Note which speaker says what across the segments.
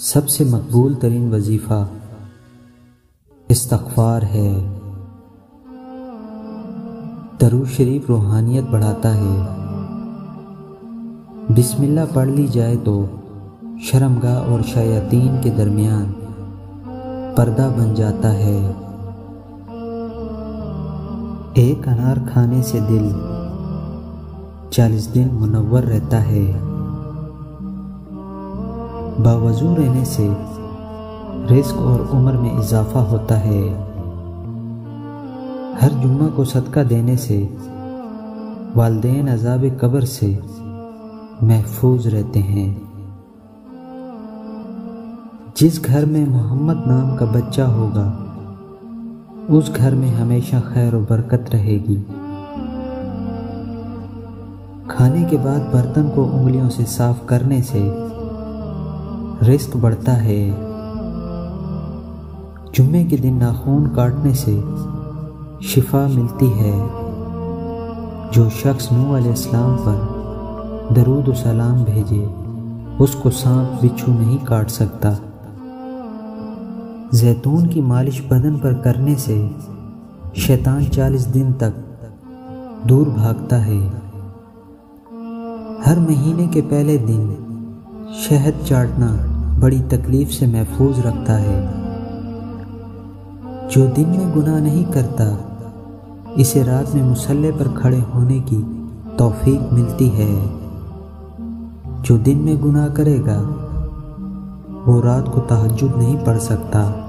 Speaker 1: सबसे मकबूल तरीन वजीफ़ा इस्तगफार है। दरू शरीफ रूहानियत बढ़ाता है। बिस्मिल्लाह पढ़ ली जाए तो शर्मगा और शयातीन के दरमियान पर्दा बन जाता है। एक अनार खाने से दिल चालीस दिन मुनवर रहता है। बावजू रहने से रिस्क और उम्र में इजाफा होता है। हर जुम्मा को सदका देने से, वालदेन अजाब कब्र से महफूज रहते हैं। जिस घर में मोहम्मद नाम का बच्चा होगा, उस घर में हमेशा खैर और बरकत रहेगी। खाने के बाद बर्तन को उंगलियों से साफ़ करने से रिस्क बढ़ता है। जुम्मे के दिन नाखून काटने से शिफा मिलती है, जो शख्स नू पर दरूद सलाम भेजे, उसको सांप बिच्छू नहीं काट सकता। जैतून की मालिश बदन पर करने से शैतान चालीस दिन तक दूर भागता है। हर महीने के पहले दिन शहद चाटना बड़ी तकलीफ़ से महफूज रखता है। जो दिन में गुनाह नहीं करता, इसे रात में मुसल्ले पर खड़े होने की तौफीक मिलती है। जो दिन में गुनाह करेगा, वो रात को तहजुद नहीं पढ़ सकता।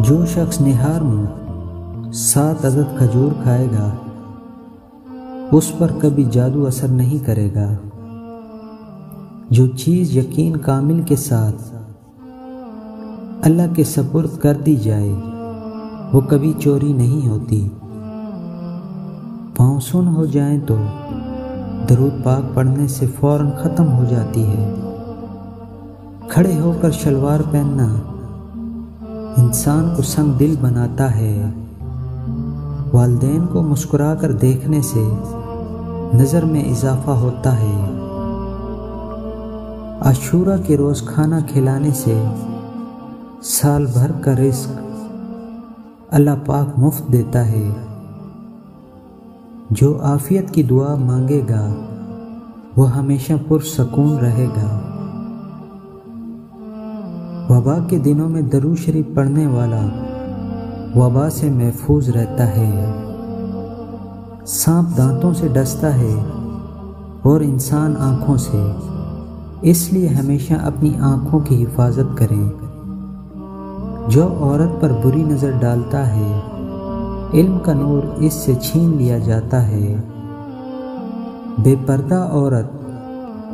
Speaker 1: जो शख्स निहार में सात अदद खजूर खाएगा, उस पर कभी जादू असर नहीं करेगा। जो चीज़ यकीन कामिल के साथ अल्लाह के सपुर्द कर दी जाए, वो कभी चोरी नहीं होती। पाँव सुन हो जाए तो दरूद पाक पढ़ने से फ़ौरन ख़त्म हो जाती है। खड़े होकर शलवार पहनना इंसान को संग दिल बनाता है। वालदेन को मुस्कुराकर देखने से नज़र में इजाफा होता है। आशूरा के रोज़ खाना खिलाने से साल भर का रिस्क अल्लाह पाक मुफ़्त देता है। जो आफियत की दुआ मांगेगा, वह हमेशा पुरसकून रहेगा। वबा के दिनों में दरू शरीफ पढ़ने वाला वबा से महफूज रहता है। सांप दांतों से डसता है और इंसान आँखों से इसलिए हमेशा अपनी आँखों की हिफाजत करें। जो औरत पर बुरी नज़र डालता है, इल्म का नूर इससे छीन लिया जाता है। बेपर्दा औरत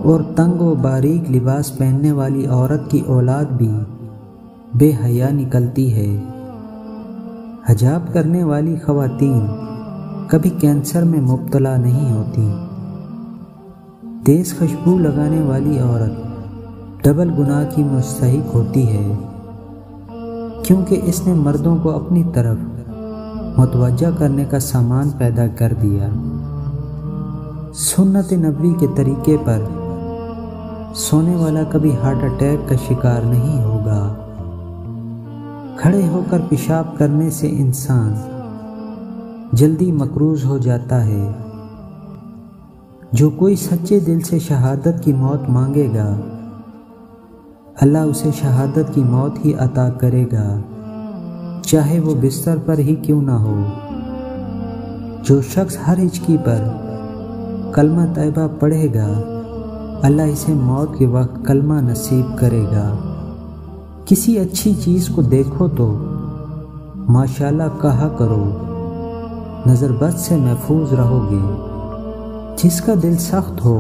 Speaker 1: और तंग व बारीक लिबास पहनने वाली औरत की औलाद भी बेहया निकलती है। हजाब करने वाली खवातीन कभी कैंसर में मुब्तला नहीं होती। तेज़ खुशबू लगाने वाली औरत डबल गुनाह की मुस्तक होती है, क्योंकि इसने मर्दों को अपनी तरफ़ मुतवजा करने का सामान पैदा कर दिया। सुन्नत नबी के तरीके पर सोने वाला कभी हार्ट अटैक का शिकार नहीं होगा। खड़े होकर पेशाब करने से इंसान जल्दी मकरूज हो जाता है। जो कोई सच्चे दिल से शहादत की मौत मांगेगा, अल्लाह उसे शहादत की मौत ही अता करेगा। चाहे वो बिस्तर पर ही क्यों ना हो। जो शख्स हर हिचकी पर कलमा तैयबा पढ़ेगा, अल्लाह इसे मौत के वक्त कलमा नसीब करेगा। किसी अच्छी चीज़ को देखो तो माशाल्लाह कहा करो नज़र बद से महफूज रहोगे। जिसका दिल सख्त हो,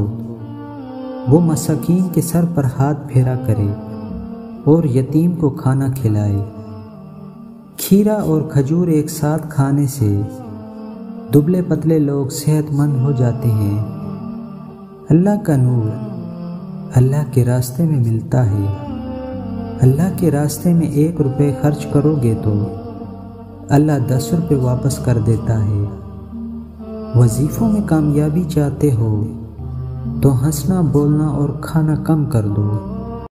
Speaker 1: वो मसाकीन के सर पर हाथ फेरा करे और यतीम को खाना खिलाए। खीरा और खजूर एक साथ खाने से दुबले पतले लोग सेहतमंद हो जाते हैं। अल्लाह का नूर अल्लाह के रास्ते में मिलता है। अल्लाह के रास्ते में एक रुपये खर्च करोगे तो अल्लाह दस रुपये वापस कर देता है। वजीफ़ों में कामयाबी चाहते हो तो हंसना बोलना और खाना कम कर दो।